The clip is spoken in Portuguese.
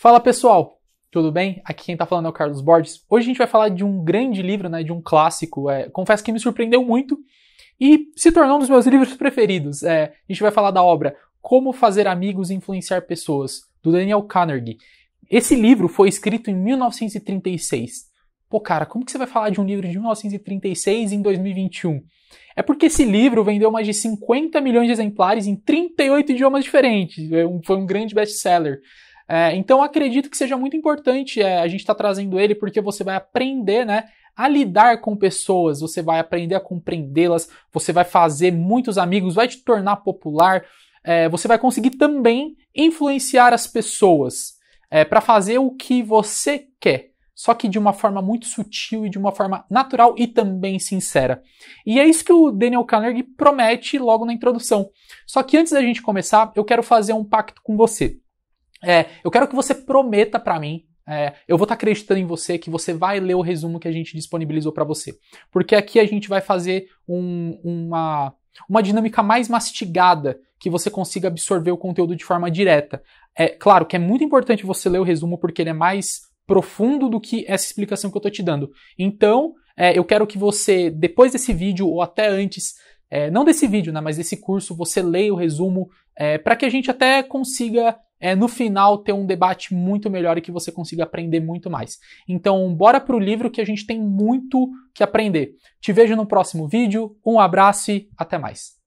Fala pessoal, tudo bem? Aqui quem tá falando é o Carlos Borges. Hoje a gente vai falar de um grande livro, né, de um clássico. É, confesso que me surpreendeu muito e se tornou um dos meus livros preferidos. É, a gente vai falar da obra Como Fazer Amigos e Influenciar Pessoas, do Daniel Carnegie. Esse livro foi escrito em 1936. Pô, cara, como que você vai falar de um livro de 1936 em 2021? É porque esse livro vendeu mais de 50 milhões de exemplares em 38 idiomas diferentes. Foi um grande best-seller. É, então acredito que seja muito importante é, a gente estar tá trazendo ele porque você vai aprender, né, a lidar com pessoas, você vai aprender a compreendê-las, você vai fazer muitos amigos, vai te tornar popular, é, você vai conseguir também influenciar as pessoas é, para fazer o que você quer. Só que de uma forma muito sutil e de uma forma natural e também sincera. E é isso que o Daniel Carnegie promete logo na introdução. Só que antes da gente começar, eu quero fazer um pacto com você. É, eu quero que você prometa para mim é, eu vou estar tá acreditando em você que você vai ler o resumo que a gente disponibilizou para você. Porque aqui a gente vai fazer um, uma, uma dinâmica mais mastigada, que você consiga absorver o conteúdo de forma direta. É claro que é muito importante você ler o resumo porque ele é mais profundo do que essa explicação que eu estou te dando. Então, é, eu quero que você, depois desse vídeo ou até antes, é, não desse vídeo, né, mas desse curso, você leia o resumo é, para que a gente até consiga é, no final ter um debate muito melhor e que você consiga aprender muito mais. Então, bora pro livro que a gente tem muito que aprender. Te vejo no próximo vídeo, um abraço e até mais.